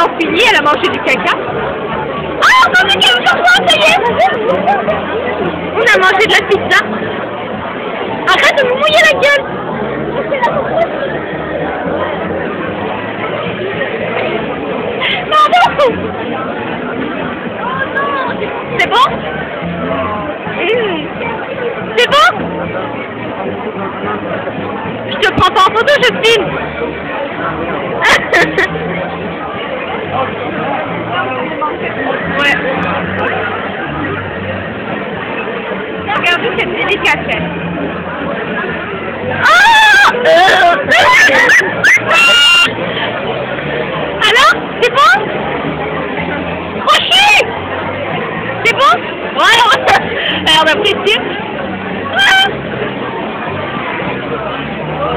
elle a mangé du caca? Ah, on a quelque chose, ça y On a mangé de la pizza. Arrête de me mouiller la gueule Non, C'est bon? C'est bon? Je te prends pas en photo, je filme Alors C'est bon? Rocher C'est bon? Ouais, alors on apprécie. Ah!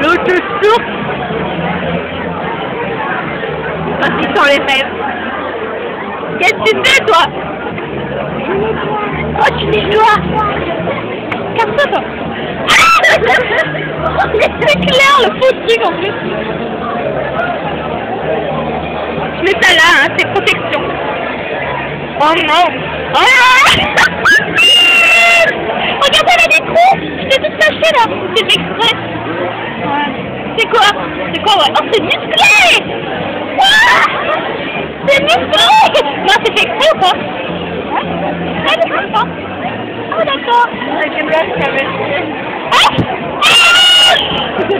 L'autre source Vas-y, sans les rêves. Qu'est-ce que tu fais, toi? Oh, tu Casse-toi, toi. Mais c'est clair, le faux truc, en plus. Je mets ça là, hein, c'est protection. Oh non. Oh Regarde, elle a des trous. Je t'ai tout caché, là. C'est fait exprès. C'est quoi? C'est quoi, ouais? Oh, c'est musclé. C'est musclé. Non, c'est fait exprès ou pas Ouais c'est Oh, d'accord. Blagues qu'elle Ah. C'est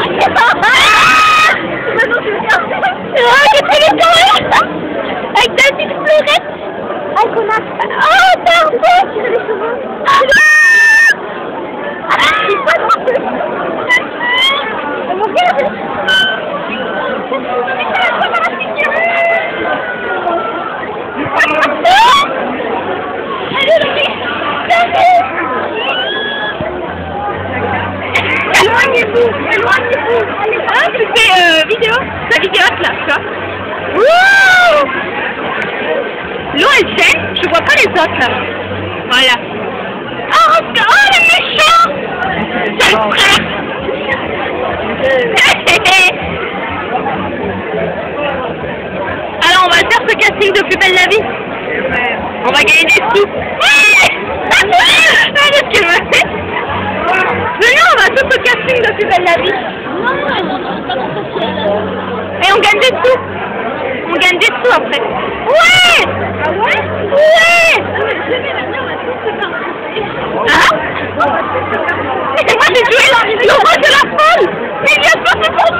Ah, c'est pas Ah qu'est-ce qu'elle est quand Avec ta petite fleurette Ah, connasse Oh, euh, vidéo La vidéo là, tu vois L'eau elle gêne, je vois pas les autres là. Voilà. Oh, oh le méchant Alors on va faire ce casting de plus belle la vie. On va gagner des sous. Qu'est-ce qu'elle m'a fait Mais non, on va tout au casting de plus belle la vie. Et on gagne des sous. On gagne des sous après. Ouais Ah ouais Ouais Hein Et moi j'ai joué le rôle de la folle il y a pas fait pour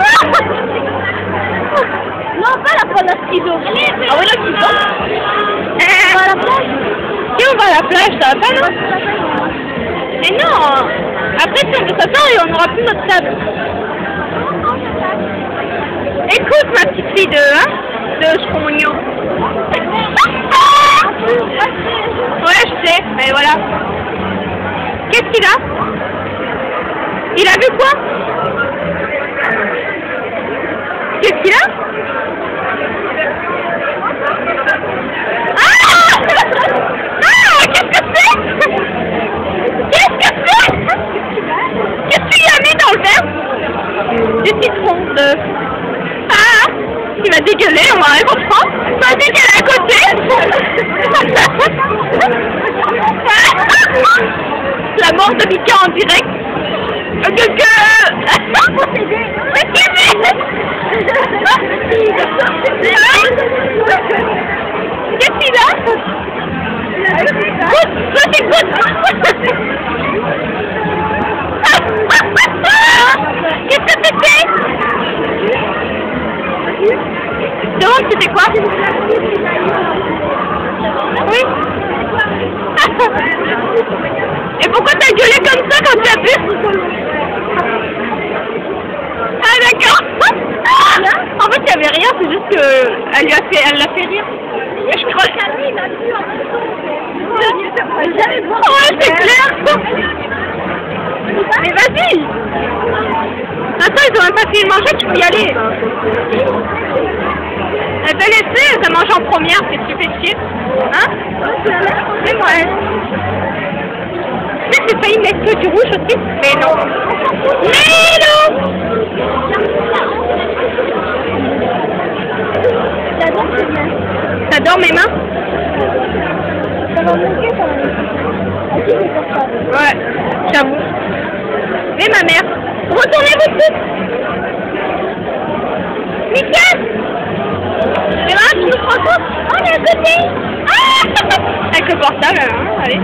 Non, pas la folle à stylo. Ah oui, là, tu vois On va à la plage Si on va à la plage, ça va pas, non? Mais non Après, si on fait ça, et on n'aura plus notre table. Écoute, ma petite fille de, hein, de. Ouais, je sais, mais voilà. Qu'est-ce qu'il a? Il a vu quoi? Qu'est-ce qu'il a? Ah! Ah Qu'est-ce qu'il y a mis dans le verre? Du citron de... Ah Il va dégueuler, on va rien comprendre. Qu'elle est à côté La mort de Mika en direct. Que que... Qu'est-ce qu'il fait? Qu'est-ce qu'il a Donc, c'était quoi? Oui Et pourquoi t'as gueulé comme ça quand tu as bu Ah d'accord En fait, il y avait rien, c'est juste que elle lui a fait, elle l'a fait rire. Je crois. Ouais, c'est clair. Mais vas-y. Attends, ils ont même pas fait manger, tu peux y aller. Elle peut laisser, ça mange en première, c'est tu fais chier. Hein? C'est moi. Que j'ai failli mettre que du rouge aussi Mais non. Mais non T'adores mes mains? Ouais, j'avoue. Mais ma mère. Retournez-vous tous Avec le portable, hein, allez.